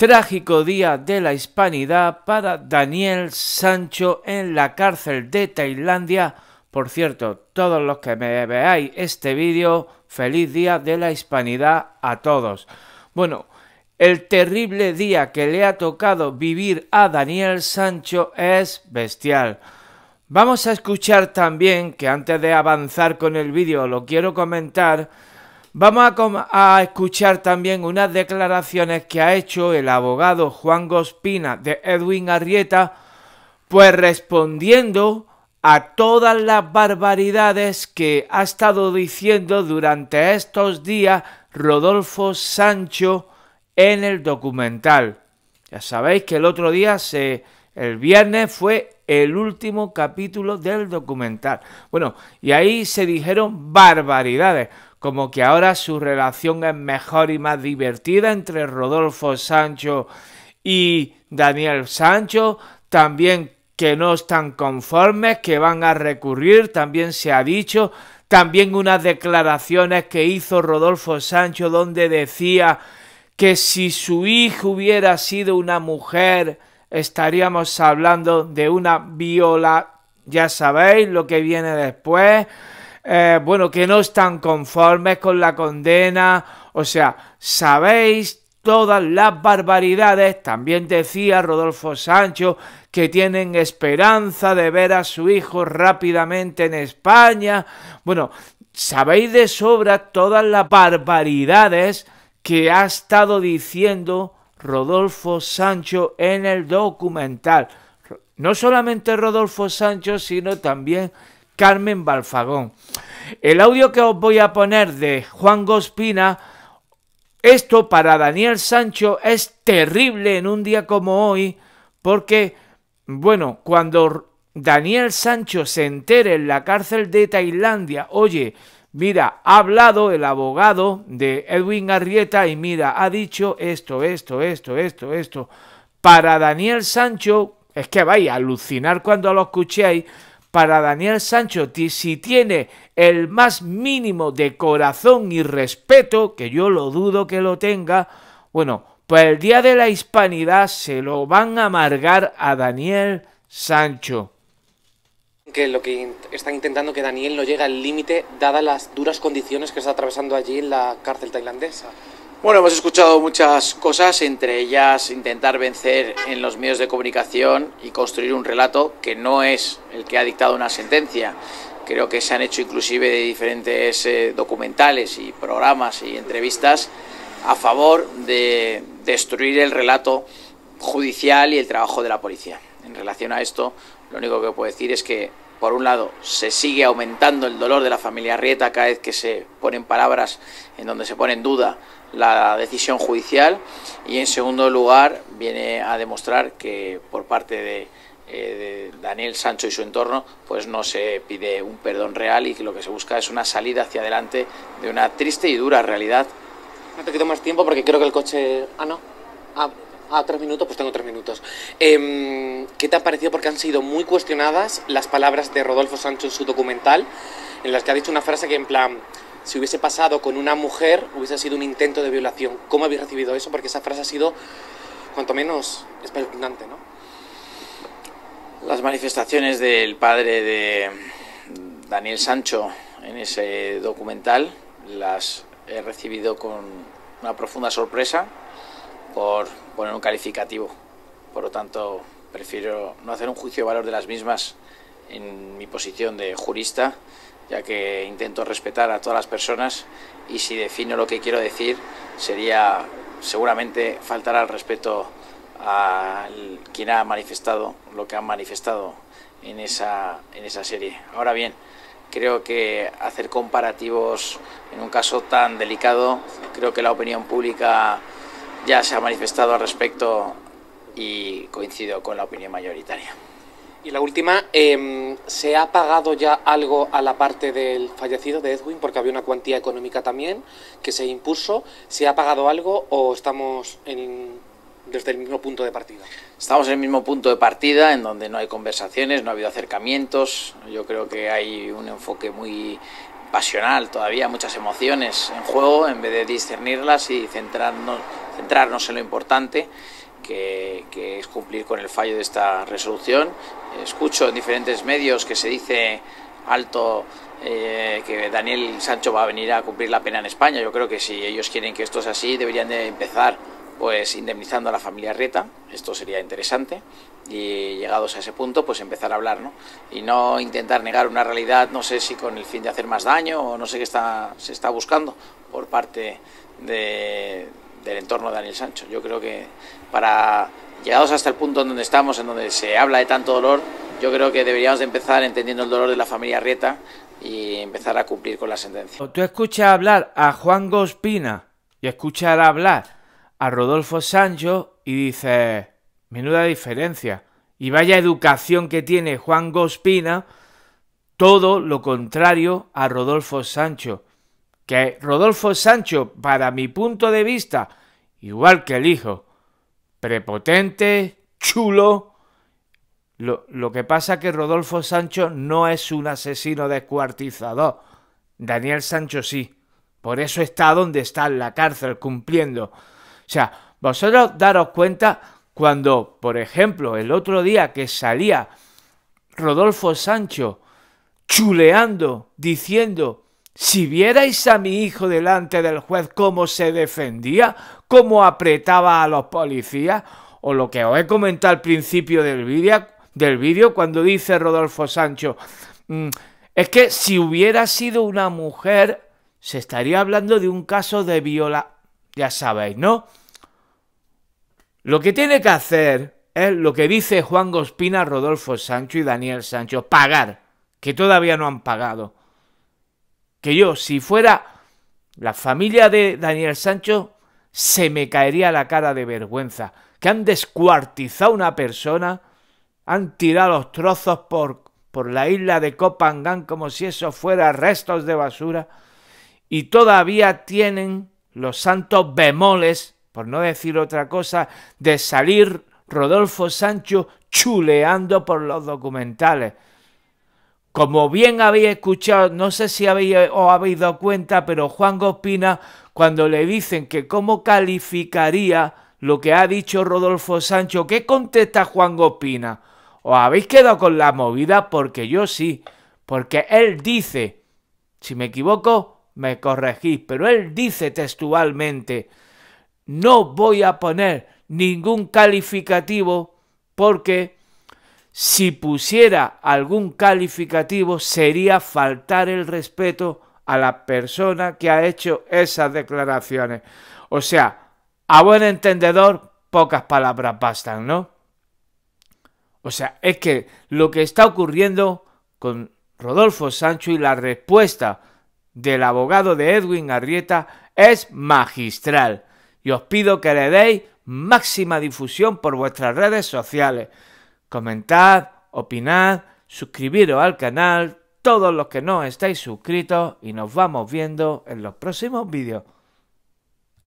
Trágico día de la hispanidad para Daniel Sancho en la cárcel de Tailandia. Por cierto, todos los que me veáis este vídeo, feliz día de la hispanidad a todos. Bueno, el terrible día que le ha tocado vivir a Daniel Sancho es bestial. Vamos a escuchar también, que antes de avanzar con el vídeo lo quiero comentar, Vamos a, escuchar también unas declaraciones que ha hecho el abogado Juan Gospina de Edwin Arrieta, pues respondiendo a todas las barbaridades que ha estado diciendo durante estos días Rodolfo Sancho en el documental. Ya sabéis que el otro día, el viernes, fue el último capítulo del documental. Bueno, y ahí se dijeron barbaridades como que ahora su relación es mejor y más divertida entre Rodolfo Sancho y Daniel Sancho, también que no están conformes, que van a recurrir, también se ha dicho, también unas declaraciones que hizo Rodolfo Sancho donde decía que si su hijo hubiera sido una mujer, estaríamos hablando de una viola, ya sabéis lo que viene después, eh, bueno, que no están conformes con la condena, o sea, sabéis todas las barbaridades, también decía Rodolfo Sancho, que tienen esperanza de ver a su hijo rápidamente en España. Bueno, sabéis de sobra todas las barbaridades que ha estado diciendo Rodolfo Sancho en el documental. No solamente Rodolfo Sancho, sino también Carmen Balfagón. El audio que os voy a poner de Juan Gospina, esto para Daniel Sancho es terrible en un día como hoy, porque, bueno, cuando Daniel Sancho se entere en la cárcel de Tailandia, oye, mira, ha hablado el abogado de Edwin Arrieta y mira, ha dicho esto, esto, esto, esto, esto. Para Daniel Sancho, es que vais a alucinar cuando lo escuchéis, para Daniel Sancho, si tiene el más mínimo de corazón y respeto, que yo lo dudo que lo tenga, bueno, pues el día de la hispanidad se lo van a amargar a Daniel Sancho. Que lo que están intentando que Daniel no llegue al límite, dadas las duras condiciones que está atravesando allí en la cárcel tailandesa. Bueno, hemos escuchado muchas cosas, entre ellas intentar vencer en los medios de comunicación y construir un relato que no es el que ha dictado una sentencia. Creo que se han hecho inclusive diferentes eh, documentales y programas y entrevistas a favor de destruir el relato judicial y el trabajo de la policía. En relación a esto, lo único que puedo decir es que, por un lado, se sigue aumentando el dolor de la familia Rieta cada vez que se ponen palabras en donde se pone en duda la decisión judicial y en segundo lugar viene a demostrar que por parte de, eh, Daniel Sancho y su entorno pues no se pide un perdón real y que lo que se busca es una salida hacia adelante de una triste y dura realidad. No te quito más tiempo porque creo que el coche... Ah, no. Ah, ah tres minutos, pues tengo tres minutos. Em, ¿Qué te ha parecido? Porque han sido muy cuestionadas las palabras de Rodolfo Sancho en su documental, en las que ha dicho una frase que en plan si hubiese pasado con una mujer, hubiese sido un intento de violación. ¿Cómo habéis recibido eso? Porque esa frase ha sido, cuanto menos, espeluznante, ¿no? Las manifestaciones del padre de Daniel Sancho en ese documental las he recibido con una profunda sorpresa por poner un calificativo. Por lo tanto, prefiero no hacer un juicio de valor de las mismas en mi posición de jurista ya que intento respetar a todas las personas y si defino lo que quiero decir sería seguramente faltar al respeto a quien ha manifestado lo que han manifestado en esa, en esa serie. Ahora bien, creo que hacer comparativos en un caso tan delicado, creo que la opinión pública ya se ha manifestado al respecto y coincido con la opinión mayoritaria. Y la última, em, ¿se ha pagado ya algo a la parte del fallecido de Edwin? Porque había una cuantía económica también que se impuso. ¿Se ha pagado algo o estamos desde el mismo punto de partida? Estamos en el mismo punto de partida, en donde no hay conversaciones, no ha habido acercamientos. Yo creo que hay un enfoque muy pasional todavía, muchas emociones en juego, en vez de discernirlas y centrarnos centrarnos en lo importante, que, es cumplir con el fallo de esta resolución. Escucho en diferentes medios que se dice alto eh, que Daniel Sancho va a venir a cumplir la pena en España. Yo creo que si ellos quieren que esto sea así, deberían de empezar pues indemnizando a la familia Rieta, esto sería interesante, y llegados a ese punto, pues empezar a hablar, ¿no? Y no intentar negar una realidad, no sé si con el fin de hacer más daño o no sé qué está, se está buscando por parte de, del entorno de Daniel Sancho. Yo creo que para llegados hasta el punto en donde estamos, en donde se habla de tanto dolor, yo creo que deberíamos de empezar entendiendo el dolor de la familia Rieta y empezar a cumplir con la sentencia. Tú escuchas hablar a Juan Gospina y escuchas hablar a Rodolfo Sancho y dice, menuda diferencia. Y vaya educación que tiene Juan Gospina, todo lo contrario a Rodolfo Sancho. Que Rodolfo Sancho, para mi punto de vista, igual que el hijo, prepotente, chulo. Lo, lo que pasa que Rodolfo Sancho no es un asesino descuartizador. Daniel Sancho sí. Por eso está donde está en la cárcel cumpliendo. O sea, vosotros daros cuenta cuando, por ejemplo, el otro día que salía Rodolfo Sancho chuleando, diciendo, si vierais a mi hijo delante del juez cómo se defendía, cómo apretaba a los policías, o lo que os he comentado al principio del vídeo, del vídeo cuando dice Rodolfo Sancho, mm, es que si hubiera sido una mujer, se estaría hablando de un caso de viola, ya sabéis, ¿no? Lo que tiene que hacer es lo que dice Juan Gospina, Rodolfo Sancho y Daniel Sancho, pagar, que todavía no han pagado. Que yo, si fuera la familia de Daniel Sancho, se me caería la cara de vergüenza. Que han descuartizado una persona, han tirado los trozos por, por la isla de Copangán como si eso fuera restos de basura, y todavía tienen los santos bemoles por no decir otra cosa, de salir Rodolfo Sancho chuleando por los documentales. Como bien habéis escuchado, no sé si habéis, os habéis dado cuenta, pero Juan Gospina, cuando le dicen que cómo calificaría lo que ha dicho Rodolfo Sancho, ¿qué contesta Juan Gospina? ¿Os habéis quedado con la movida? Porque yo sí, porque él dice, si me equivoco, me corregís, pero él dice textualmente, no voy a poner ningún calificativo porque si pusiera algún calificativo sería faltar el respeto a la persona que ha hecho esas declaraciones. O sea, a buen entendedor, pocas palabras bastan, ¿no? O sea, es que lo que está ocurriendo con Rodolfo Sancho y la respuesta del abogado de Edwin Arrieta es magistral y os pido que le deis máxima difusión por vuestras redes sociales. Comentad, opinad, suscribiros al canal, todos los que no estáis suscritos y nos vamos viendo en los próximos vídeos.